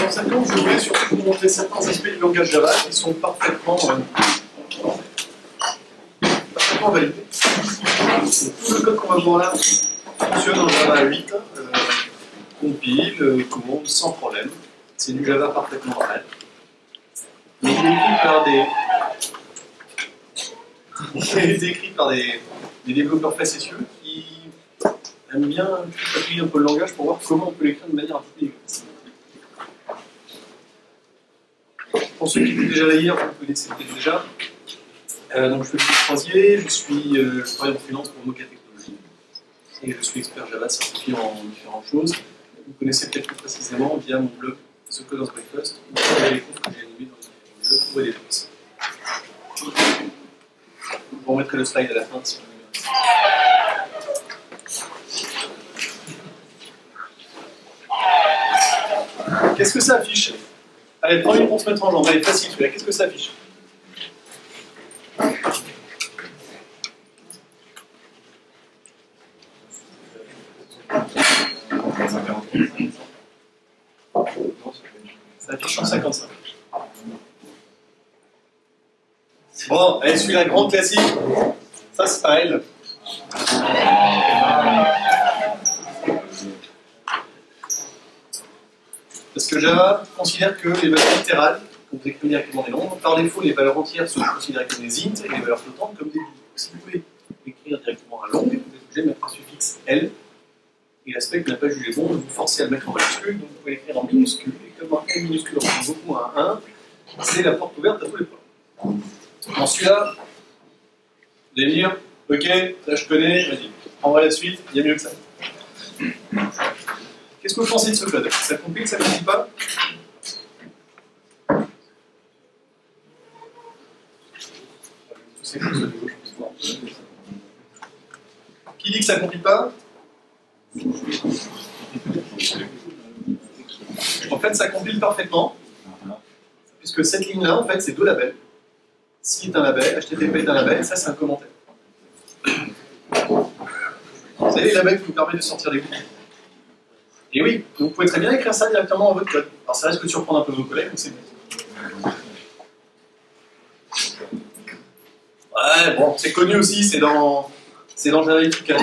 Dans cette cours, je voulais surtout vous montrer certains aspects du langage Java qui sont parfaitement, euh, parfaitement validés. Tout le code qu'on va voir là fonctionne en Java 8, euh, compile, euh, commande sans problème. C'est du Java parfaitement normal. Il est écrit par des, écrit par des développeurs facétieux qui aiment bien appuyer un peu le langage pour voir comment on peut l'écrire de manière un peu plus Pour ceux qui étaient déjà là hier, vous connaissez peut-être déjà. Euh, donc, je suis Philippe Croisier, je, suis, euh, travaille en freelance pour Mocha Technologies et je suis expert Java certifié en différentes choses. Vous connaissez peut-être plus précisément via mon blog The Coders Breakfast, où vous les cours que j'ai animés dans le blog trouver des. Je vous le slide à la fin si vous voulez. Qu'est-ce que ça affiche? Allez, une pour se mettre en jambe. Allez, facile celui-là. Qu'est-ce que ça affiche Ça affiche 155. Bon, allez, celui-là, grand classique. Ça, c'est pas elle. Parce que Java considère que les valeurs littérales, comme vous écrivez directement des nombres, par défaut, les valeurs entières sont considérées comme des int et les valeurs flottantes comme des bits. Si vous pouvez écrire directement un long, vous êtes obligé de mettre un suffixe L. Et l'aspect n'a pas jugé bon vous forcer à le mettre en majuscule, donc vous pouvez l'écrire en minuscule. Et comme un L minuscule ressemble beaucoup à un 1, c'est la porte ouverte à tous les points. Dans celui-là, vous allez dire, ok, ça je connais, vas-y, on va la suite, il y a mieux que ça. Qu'est-ce que vous pensez de ce code Ça compile, ça ne compile pas Qui dit que ça ne compile pas? En fait, ça compile parfaitement, puisque cette ligne-là, en fait, c'est deux labels. Si est un label, HTTP est un label, ça c'est un commentaire. Vous savez, les labels qui vous permettent de sortir des bouts. Et oui, vous pouvez très bien écrire ça directement dans votre code. Alors ça risque de surprendre un peu vos collègues, mais c'est. Ouais, bon, c'est connu aussi, c'est dans, c'est dans Java Epica.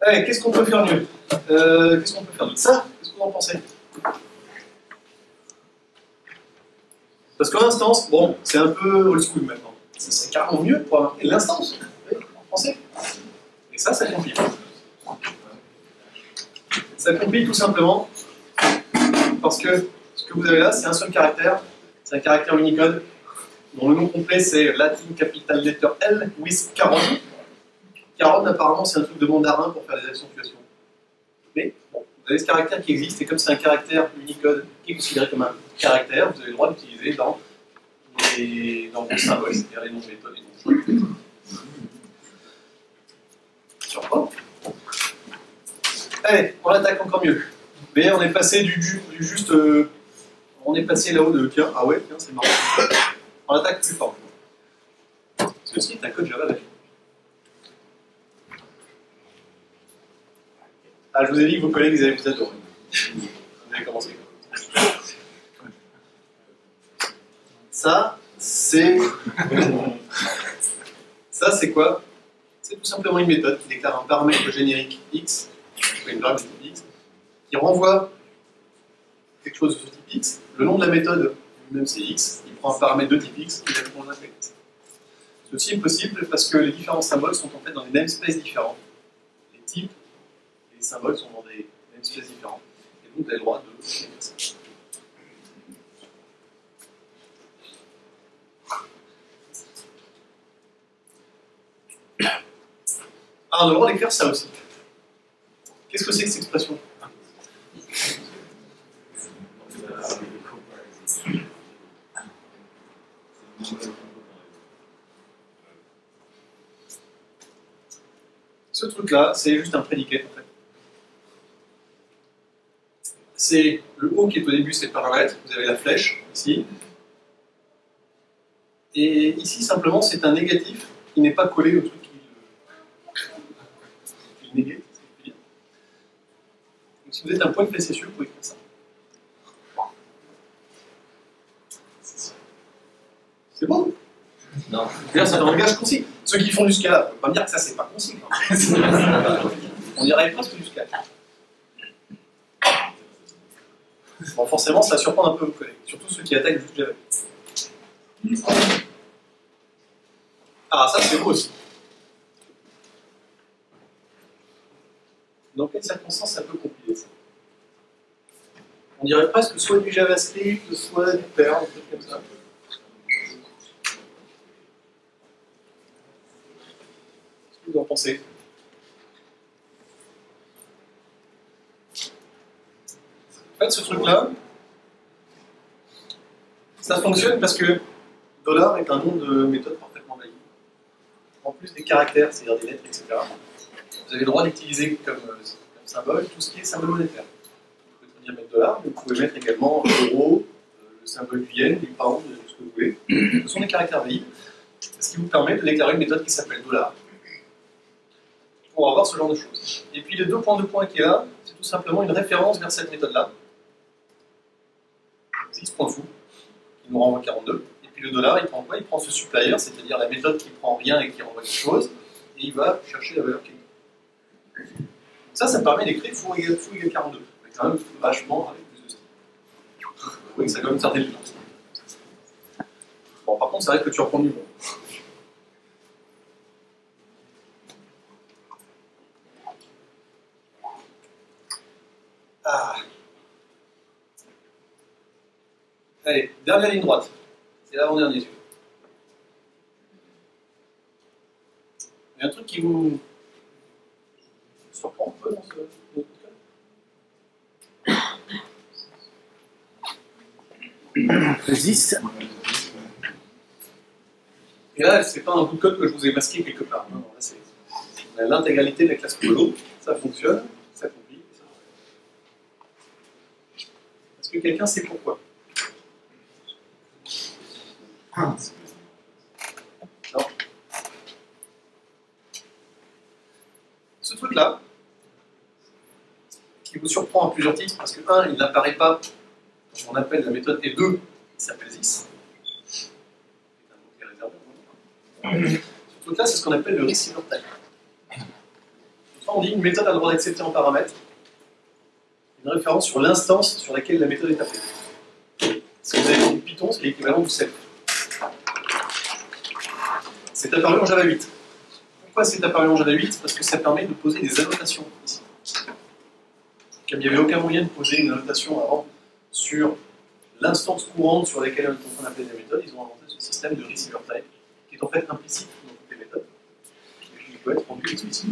Allez, qu'est-ce qu'on peut faire mieux? Euh, Qu'est-ce qu'on peut faire mieux? Ça, qu'est-ce que vous en pensez Parce que l'instance, bon, c'est un peu old school maintenant. Ça serait carrément mieux pour avoir l'instance en français. Et ça, ça compile. Ça compile tout simplement parce que ce que vous avez là, c'est un seul caractère, c'est un caractère Unicode dont le nom complet c'est Latin Capital Letter L with Caron. Caron, apparemment, c'est un truc de mandarin pour faire des accentuations. Mais bon, vous avez ce caractère qui existe, et comme c'est un caractère Unicode qui est considéré comme un caractère, vous avez le droit d'utiliser dans, les, dans vos symboles, c'est-à-dire les noms de méthodes les noms de Surprend Allez, on attaque encore mieux. Mais on est passé du, juste. Euh, on est passé là-haut de tiens, ah ouais, tiens, c'est marrant. On attaque plus fort. Ceci est un code Java d'ailleurs. Ah, je vous ai dit que vos collègues ils allaient vous adorer. Vous allez commencer. Ça, c'est. Ça, c'est quoi? C'est tout simplement une méthode qui déclare un paramètre générique x, une variable x, qui renvoie quelque chose de type x. Le nom de la méthode, même c'est x, il prend un paramètre de type x, il répond à x. Ceci est possible parce que les différents symboles sont en fait dans des namespaces différents. Les types et les symboles sont dans des namespaces différents. Et donc vous avez le droit de ça. Ah, a le droit d'écrire ça aussi. Qu'est-ce que c'est que cette expression? Ce truc-là, c'est juste un prédicat en fait. C'est le haut qui est au début, c'est le paramètre. Vous avez la flèche ici. Et ici, simplement, c'est un négatif qui n'est pas collé au truc si vous êtes un point de facétieux, vous pouvez écrire ça. C'est bon? Non. D'ailleurs, c'est un langage concis. Ceux qui font du Scala, ne peuvent pas me dire que ça, c'est pas concis. On arrive presque du Scala. Bon, forcément, ça surprend un peu vos collègues, surtout ceux qui attaquent juste Java. Ah, ça, c'est beau aussi. Dans quelles circonstances ça peut compiler ça? On dirait presque soit du JavaScript, soit du Perl, truc comme ça. Qu'est-ce que vous en pensez? En fait, ce truc-là, ça fonctionne parce que dollar est un nom de méthode parfaitement valide. En plus des caractères, c'est-à-dire des lettres, etc., vous avez le droit d'utiliser comme, euh, comme symbole tout ce qui est symbole monétaire. Vous pouvez très bien mettre dollar, mais vous pouvez mettre également euro, euh, le symbole du yen, du pound, tout ce que vous voulez. Ce sont des caractères valides, ce qui vous permet de déclarer une méthode qui s'appelle dollar pour avoir ce genre de choses. Et puis les deux points y a là, c'est tout simplement une référence vers cette méthode-là. 6 points fou, qui nous renvoie 42. Et puis le dollar, il prend quoi? Il prend ce supplier, c'est-à-dire la méthode qui prend rien et qui renvoie quelque chose, et il va chercher la valeur qui est. Ça, ça me permet d'écrire fou égale 42. Mais quand même vachement avec plus de style. Que ça a quand même certaines. Bon, par contre, c'est vrai que tu reprends du bon. Ah. Allez, dernière ligne droite. C'est l'avant-dernier. Il y a un truc qui vous surprend un peu dans ce dans ce code Le 10. Et là, c'est pas un bout de code que je vous ai masqué quelque part. Non, l'intégralité de la classe Polo. Ça fonctionne, ça compile. ça. Est-ce que quelqu'un sait pourquoi? Non. Ce truc-là, qui vous surprend à plusieurs titres, parce que, un, il n'apparaît pas on appelle la méthode E2, qui s'appelle ZIS. C'est. Ce truc-là, c'est ce qu'on appelle le receiver type. Soit on dit une méthode a le droit d'accepter en paramètre une référence sur l'instance sur laquelle la méthode est appelée. Si vous avez une Python, c'est l'équivalent du self. C'est apparu en Java 8. Pourquoi c'est apparu en Java 8 Parce que ça permet de poser des annotations. Comme il n'y avait aucun moyen de poser une annotation avant sur l'instance courante sur laquelle on appelait des méthodes, ils ont inventé ce système de receiver type, qui est en fait implicite dans toutes les méthodes, qui peut être rendu explicite.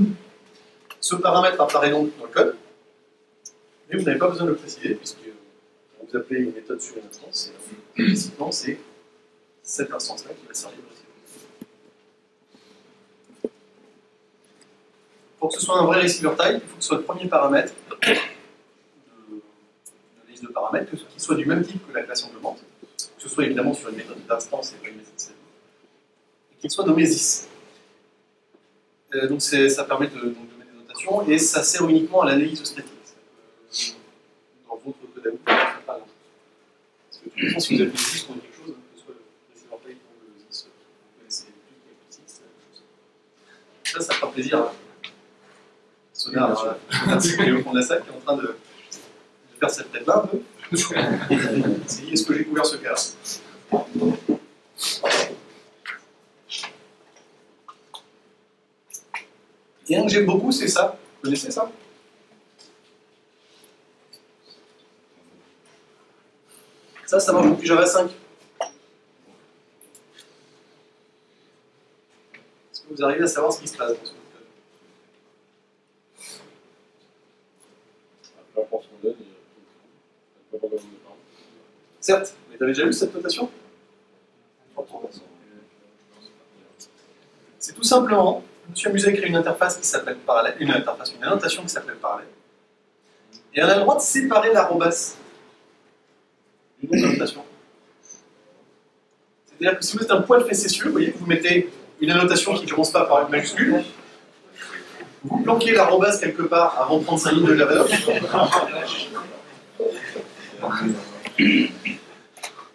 Ce paramètre apparaît donc dans le code, mais vous n'avez pas besoin de le préciser, puisque quand vous appelez une méthode sur une instance, implicitement, c'est cette instance-là qui va servir de receiver. Pour que ce soit un vrai receiver type, il faut que ce soit le premier paramètre de paramètres, que ce qui soit du même type que la classe augmente, que ce soit évidemment sur une méthode d'instance et pas une méthode set, et qu'il soit nommé ZIS. Euh, donc ça permet de, donc, de mettre des notations et ça sert uniquement à l'analyse statique. Euh, Dans votre code à vous, ça pas. Parce que de toute façon, si vous avez ZIS pour quelque chose, que ce soit le receiver type ou le ZIS, vous connaissez ZIS, c'est la même chose. Ça, ça fera plaisir à Sonar, euh, de la salle, qui est en train de cette tête-là un peu. Est-ce que j'ai couvert ce cas Et un que j'aime beaucoup, c'est ça. Vous connaissez ça? Ça, ça marche depuis Java 5. Est-ce que vous arrivez à savoir ce qui se passe ce Certes, mais tu avais déjà vu cette notation? C'est tout simplement, je me suis amusé à créer une interface qui s'appelle parallèle, une interface, une annotation qui s'appelle parallèle. Et on a le droit de séparer l'arrobas du nom de l'annotation. C'est-à-dire que si vous êtes un poil facétieux, vous voyez, vous mettez une annotation qui ne commence pas par une majuscule, Vous planquez l'arrobase quelque part avant 35 lignes de Javadoc.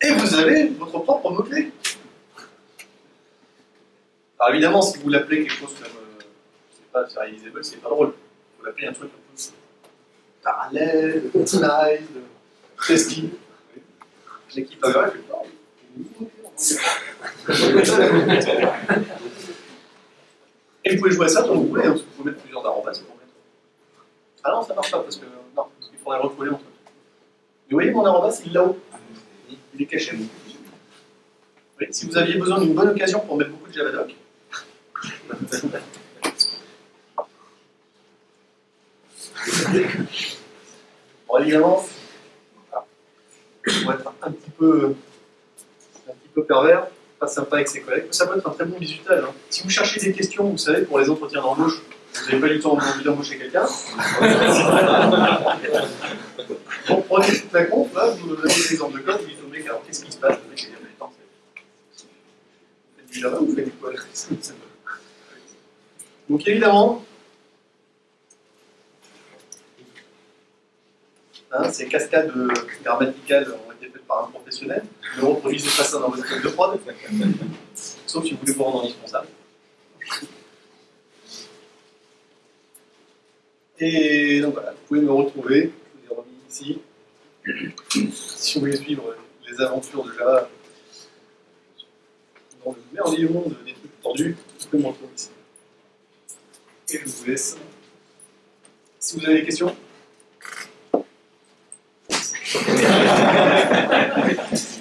Et vous avez votre propre mot-clé. Alors évidemment, si vous l'appelez quelque chose comme, euh, je sais pas, serializable, c'est pas drôle. Vous l'appelez un truc un peu parallèle, optimized, testing. L'équipe a oh, Et vous pouvez jouer à ça comme vous voulez, hein, parce que vous pouvez mettre plusieurs arrobas pour mettre. Ah non, ça marche pas, parce que non, parce qu'il faudrait recoller entre vous voyez, mon arrobas, il est là-haut. Il est caché. Si vous aviez besoin d'une bonne occasion pour mettre beaucoup de Javadoc, bon, évidemment, pour être un petit peu, un petit peu pervers, pas sympa avec ses collègues, ça peut être un très bon visuel. Hein. Si vous cherchez des questions, vous savez, pour les entretiens d'embauche, vous n'avez pas du tout envie d'embaucher quelqu'un. bon, prenez toute la compte, là, vous donnez des exemples de code, vous dites au mec, alors qu'est-ce qui se passe Le mec, du Java ou vous faites quoi Donc évidemment, hein, ces cascades grammaticales ont été faites par un professionnel. Ne reproduisez pas ça dans votre code de prod, sauf si vous voulez vous rendre indispensable. Et donc voilà, vous pouvez me retrouver, je vous ai remis ici. Si vous voulez suivre les aventures de Java dans le merveilleux monde des trucs tordus, vous pouvez me retrouver ici. Et je vous laisse. Si vous avez des questions.